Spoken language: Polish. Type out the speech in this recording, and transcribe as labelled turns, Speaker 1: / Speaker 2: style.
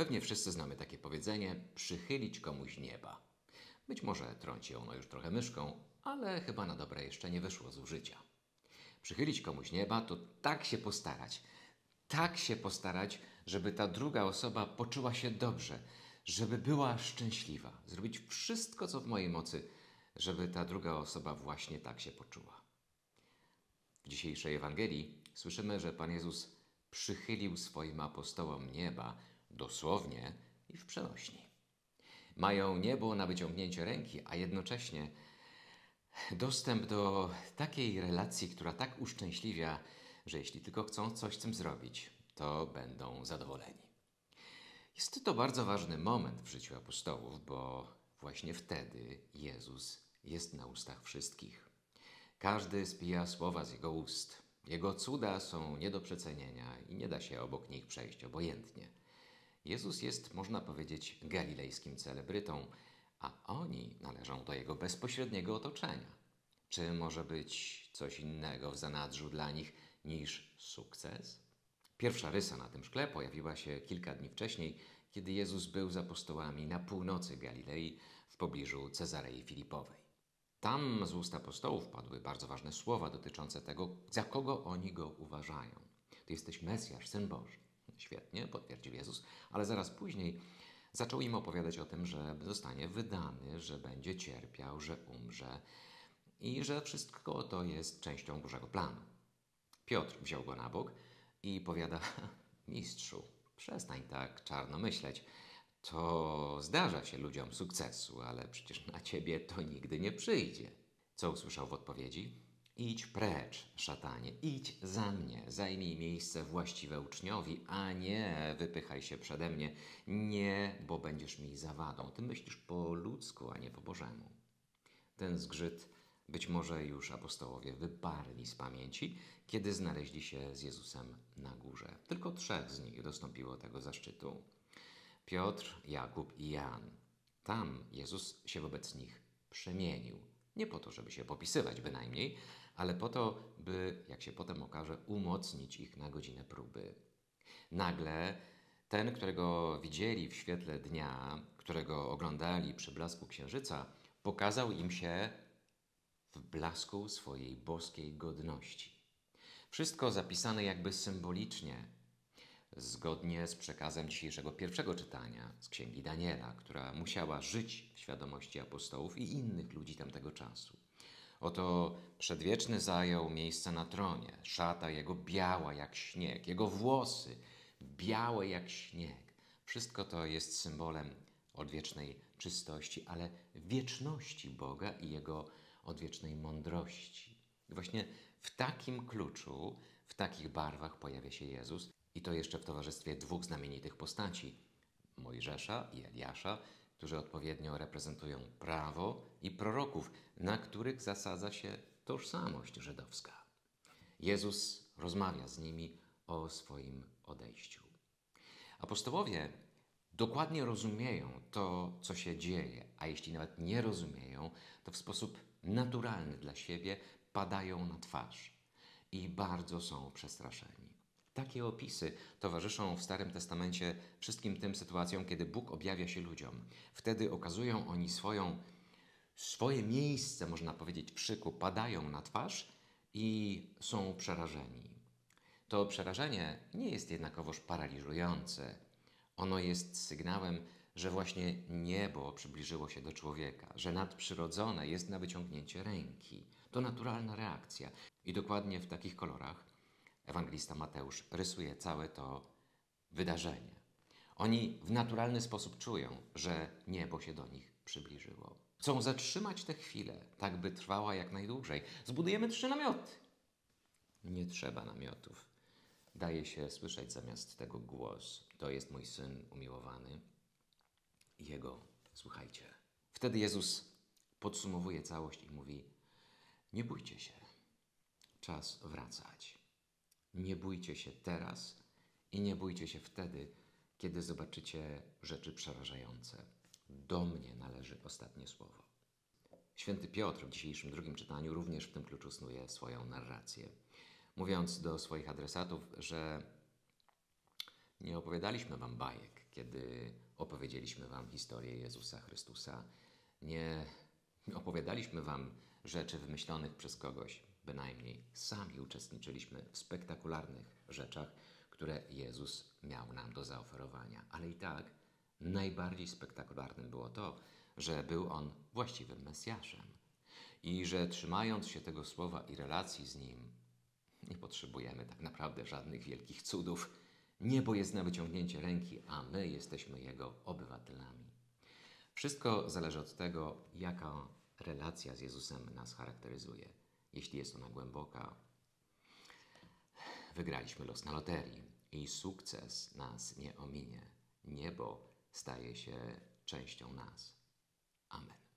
Speaker 1: Pewnie wszyscy znamy takie powiedzenie przychylić komuś nieba. Być może trąci ono już trochę myszką, ale chyba na dobre jeszcze nie wyszło z użycia. Przychylić komuś nieba to tak się postarać, tak się postarać, żeby ta druga osoba poczuła się dobrze, żeby była szczęśliwa. Zrobić wszystko, co w mojej mocy, żeby ta druga osoba właśnie tak się poczuła. W dzisiejszej Ewangelii słyszymy, że Pan Jezus przychylił swoim apostołom nieba dosłownie i w przenośni. Mają niebo na wyciągnięcie ręki, a jednocześnie dostęp do takiej relacji, która tak uszczęśliwia, że jeśli tylko chcą coś z tym zrobić, to będą zadowoleni. Jest to bardzo ważny moment w życiu apostołów, bo właśnie wtedy Jezus jest na ustach wszystkich. Każdy spija słowa z jego ust. Jego cuda są nie do przecenienia i nie da się obok nich przejść obojętnie. Jezus jest, można powiedzieć, galilejskim celebrytą, a oni należą do jego bezpośredniego otoczenia. Czy może być coś innego w zanadrzu dla nich niż sukces? Pierwsza rysa na tym szkle pojawiła się kilka dni wcześniej, kiedy Jezus był z apostołami na północy Galilei w pobliżu Cezarei Filipowej. Tam z ust apostołów padły bardzo ważne słowa dotyczące tego, za kogo oni go uważają. Ty jesteś Mesjasz, Syn Boży. Świetnie, potwierdził Jezus, ale zaraz później zaczął im opowiadać o tym, że zostanie wydany, że będzie cierpiał, że umrze i że wszystko to jest częścią Bożego planu. Piotr wziął go na bok i powiada: Mistrzu, przestań tak czarno myśleć. To zdarza się ludziom sukcesu, ale przecież na ciebie to nigdy nie przyjdzie. Co usłyszał w odpowiedzi? Idź precz, szatanie, idź za mnie, zajmij miejsce właściwe uczniowi, a nie wypychaj się przede mnie. Nie, bo będziesz mi zawadą. Ty myślisz po ludzku, a nie po Bożemu. Ten zgrzyt być może już apostołowie wyparli z pamięci, kiedy znaleźli się z Jezusem na górze. Tylko trzech z nich dostąpiło tego zaszczytu. Piotr, Jakub i Jan. Tam Jezus się wobec nich przemienił. Nie po to, żeby się popisywać bynajmniej, ale po to, by, jak się potem okaże, umocnić ich na godzinę próby. Nagle ten, którego widzieli w świetle dnia, którego oglądali przy blasku księżyca, pokazał im się w blasku swojej boskiej godności. Wszystko zapisane jakby symbolicznie, zgodnie z przekazem dzisiejszego pierwszego czytania z księgi Daniela, która musiała żyć w świadomości apostołów i innych ludzi tamtego czasu. Oto przedwieczny zajął miejsce na tronie, szata jego biała jak śnieg, jego włosy białe jak śnieg. Wszystko to jest symbolem odwiecznej czystości, ale wieczności Boga i Jego odwiecznej mądrości. Właśnie w takim kluczu, w takich barwach pojawia się Jezus i to jeszcze w towarzystwie dwóch znamienitych postaci, Mojżesza i Eliasza, którzy odpowiednio reprezentują prawo i proroków, na których zasadza się tożsamość żydowska. Jezus rozmawia z nimi o swoim odejściu. Apostołowie dokładnie rozumieją to, co się dzieje, a jeśli nawet nie rozumieją, to w sposób naturalny dla siebie padają na twarz i bardzo są przestraszeni. Takie opisy towarzyszą w Starym Testamencie wszystkim tym sytuacjom, kiedy Bóg objawia się ludziom. Wtedy okazują oni swoją, swoje miejsce, można powiedzieć, w szyku, padają na twarz i są przerażeni. To przerażenie nie jest jednakowoż paraliżujące. Ono jest sygnałem, że właśnie niebo przybliżyło się do człowieka, że nadprzyrodzone jest na wyciągnięcie ręki. To naturalna reakcja. I dokładnie w takich kolorach ewangelista Mateusz rysuje całe to wydarzenie. Oni w naturalny sposób czują, że niebo się do nich przybliżyło. Chcą zatrzymać tę chwilę, tak by trwała jak najdłużej. Zbudujemy trzy namioty. Nie trzeba namiotów. Daje się słyszeć zamiast tego głos. To jest mój syn umiłowany. Jego słuchajcie. Wtedy Jezus podsumowuje całość i mówi: Nie bójcie się, czas wracać. Nie bójcie się teraz i nie bójcie się wtedy, kiedy zobaczycie rzeczy przerażające. Do mnie należy ostatnie słowo. Święty Piotr w dzisiejszym drugim czytaniu również w tym kluczu snuje swoją narrację, mówiąc do swoich adresatów, że nie opowiadaliśmy wam bajek, kiedy opowiedzieliśmy Wam historię Jezusa Chrystusa. Nie opowiadaliśmy Wam rzeczy wymyślonych przez kogoś, bynajmniej sami uczestniczyliśmy w spektakularnych rzeczach, które Jezus miał nam do zaoferowania. Ale i tak najbardziej spektakularnym było to, że był On właściwym Mesjaszem i że trzymając się tego słowa i relacji z Nim, nie potrzebujemy tak naprawdę żadnych wielkich cudów. Niebo jest na wyciągnięcie ręki, a my jesteśmy Jego obywatelami. Wszystko zależy od tego, jaka relacja z Jezusem nas charakteryzuje. Jeśli jest ona głęboka, wygraliśmy los na loterii i sukces nas nie ominie. Niebo staje się częścią nas. Amen.